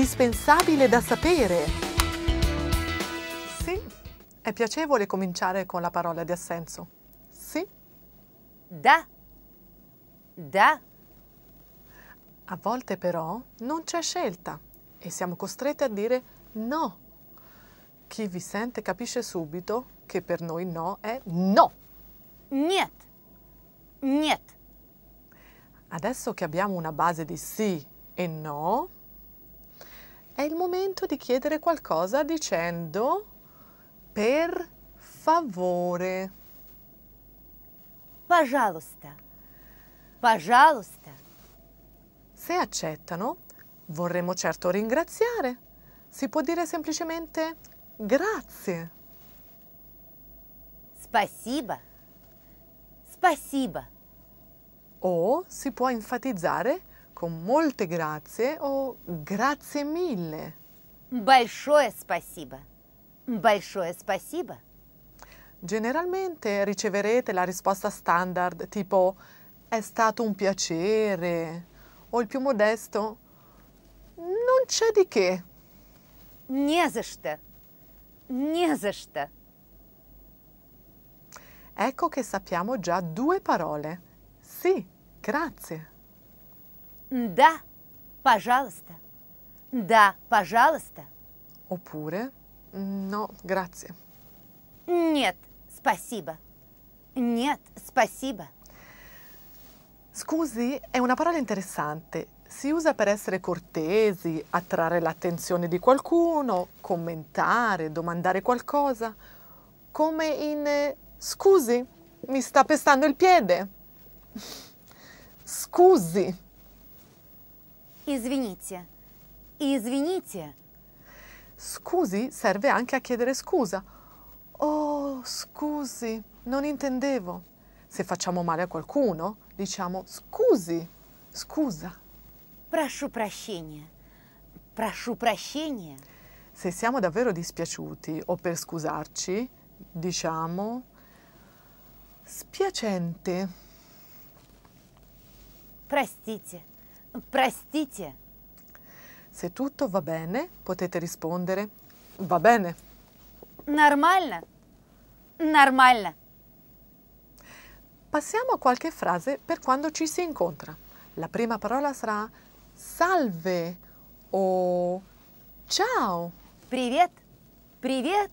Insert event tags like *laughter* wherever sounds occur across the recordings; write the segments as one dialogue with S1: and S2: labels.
S1: indispensabile da sapere. Sì, è piacevole cominciare con la parola di assenso. Sì.
S2: Da. Da.
S1: A volte però non c'è scelta e siamo costretti a dire no. Chi vi sente capisce subito che per noi no è no.
S2: Niet. Niet.
S1: Adesso che abbiamo una base di sì e no, è il momento di chiedere qualcosa dicendo per favore.
S2: Пожалуйста. Пожалуйста.
S1: Se accettano, vorremmo certo ringraziare. Si può dire semplicemente grazie.
S2: Спасибо. Спасибо.
S1: O si può enfatizzare con molte grazie o grazie mille.
S2: Большое спасибо. Большое спасибо.
S1: Generalmente riceverete la risposta standard tipo è stato un piacere o il più modesto non c'è di che.
S2: Не за что. Не за что.
S1: Ecco che sappiamo già due parole. Sì, grazie.
S2: Да. Пожалуйста. Да, пожалуйста.
S1: Oppure no, grazie.
S2: Нет, спасибо. Нет, спасибо.
S1: Scusi è una parola interessante. Si usa per essere cortesi, attrarre l'attenzione di qualcuno, commentare, domandare qualcosa, come in eh, scusi, mi sta pestando il piede. *laughs* Scusi.
S2: Извините. Извините.
S1: Scusi serve anche a chiedere scusa. Oh, scusi, non intendevo. Se facciamo male a qualcuno, diciamo scusi, scusa.
S2: Прошу прощения. Прошу прощения.
S1: Se siamo davvero dispiaciuti o per scusarci, diciamo spiacente.
S2: Простите. Простите.
S1: Se tutto va bene, potete rispondere va bene.
S2: Нормально? Нормально.
S1: Passiamo a qualche frase per quando ci si incontra. La prima parola sarà salve o ciao
S2: Привет. Привет.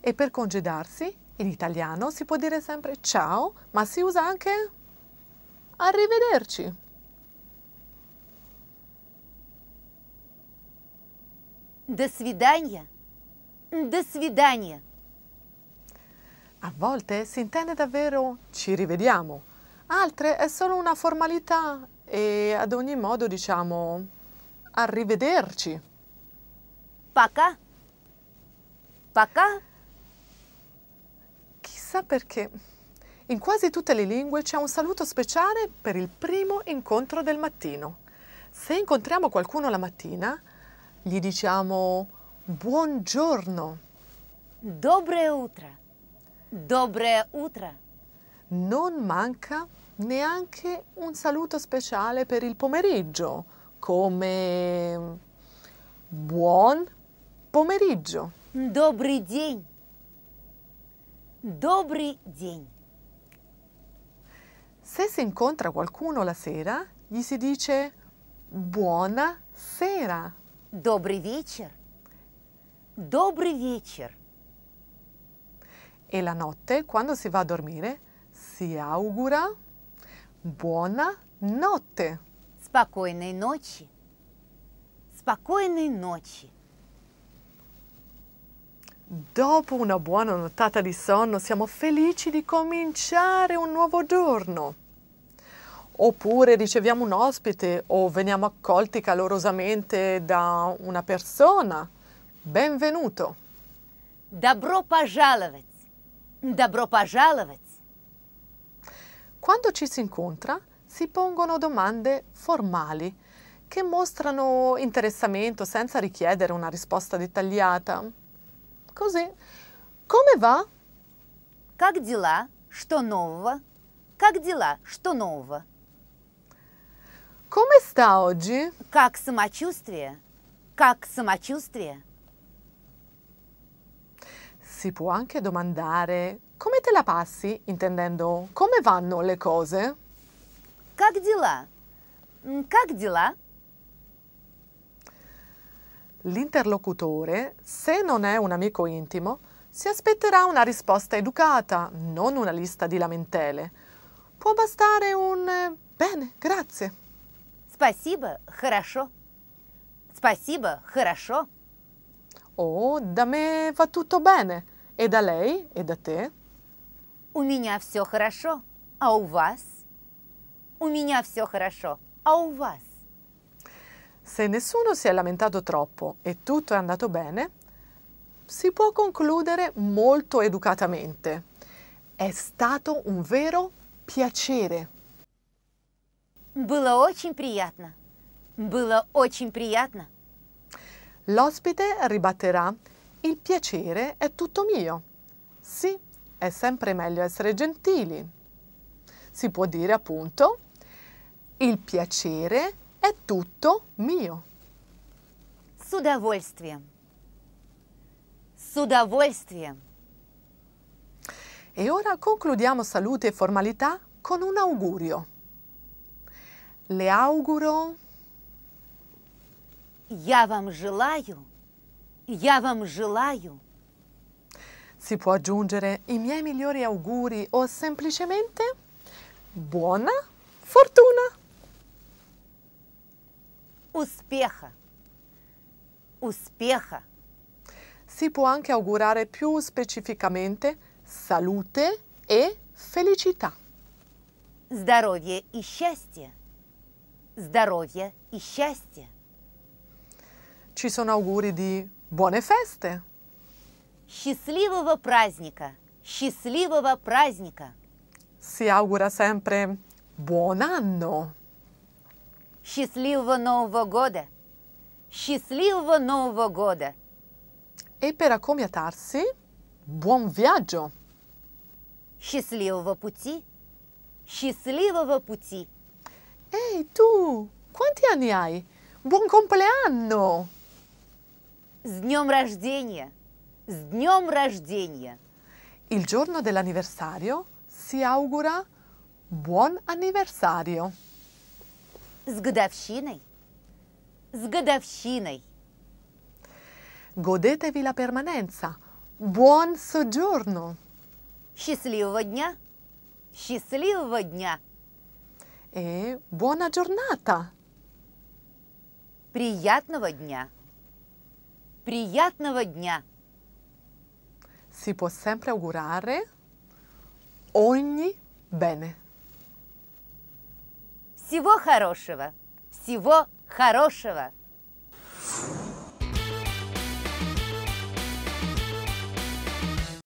S1: e per congedarsi in italiano si può dire sempre ciao, ma si usa anche arrivederci.
S2: До свидания. До свидания.
S1: A volte si intende davvero ci rivediamo, altre è solo una formalità e ad ogni modo diciamo arrivederci.
S2: Пока. Пока.
S1: Chissà perché. In quasi tutte le lingue c'è un saluto speciale per il primo incontro del mattino. Se incontriamo qualcuno la mattina, gli diciamo buongiorno.
S2: Доброе утро. Доброе утро.
S1: Non manca neanche un saluto speciale per il pomeriggio, come buon pomeriggio.
S2: Добрый день. Добрый день.
S1: Se si incontra qualcuno la sera, gli si dice buona sera.
S2: Добрый вечер. Добрый вечер.
S1: E la notte, quando si va a dormire, si augura buona notte.
S2: Спокойной ночи. Спокойной ночи.
S1: Dopo una buona nottata di sonno siamo felici di cominciare un nuovo giorno. Oppure riceviamo un ospite o veniamo accolti calorosamente da una persona. Benvenuto.
S2: Добро пожаловать. Добро пожаловать.
S1: Quando ci si incontra si pongono domande formali che mostrano interessamento senza richiedere una risposta dettagliata. Così. Come va?
S2: Как дела? Что нового? Как дела? Что нового?
S1: Come sta oggi?
S2: Как самочувствие? Как самочувствие?
S1: Si può anche domandare come te la passi, intendendo come vanno le cose?
S2: Как дела? М, Как дела?
S1: L'interlocutore, se non è un amico intimo, si aspetterà una risposta educata, non una lista di lamentele. Può bastare un eh, bene, grazie.
S2: Спасибо, хорошо. Спасибо, хорошо.
S1: O da me va tutto bene. E da lei e da te?
S2: У меня все хорошо, а у вас? У меня все хорошо, а у вас?
S1: Se nessuno si è lamentato troppo e tutto è andato bene, si può concludere molto educatamente. È stato un vero piacere.
S2: Было очень приятно. Было очень приятно.
S1: L'ospite ribatterà il piacere è tutto mio. Sì, è sempre meglio essere gentili. Si può dire appunto il piacere è tutto mio.
S2: С удовольствием. С удовольствием.
S1: E ora concludiamo salute e formalità con un augurio. Le auguro
S2: Я вам желаю, я вам желаю
S1: si può aggiungere i miei migliori auguri o semplicemente buona fortuna.
S2: успеха. Успеха.
S1: Si può anche augurare più specificamente salute e felicità.
S2: Здоровья и счастья. Здоровья и счастья.
S1: Ci sono auguri di buone feste,
S2: Счастливого праздника. Счастливого праздника.
S1: si augura sempre buon anno,
S2: Счастливого Нового года. Счастливого Нового года.
S1: e per accomiatarsi buon viaggio.
S2: Счастливого пути. Счастливого пути.
S1: Ehi tu, quanti anni hai? Buon compleanno!
S2: С днем рождения! С днем рождения!
S1: Il giorno dell'anniversario si augura buon anniversario.
S2: С годовщиной! С годовщиной!
S1: Godetevi la permanenza. Buon soggiorno
S2: Счастливого дня! Счастливого дня!
S1: E buona giornata.
S2: Приятного дня! Приятного дня!
S1: Si può sempre augurare ogni bene.
S2: Всего хорошего! Всего хорошего!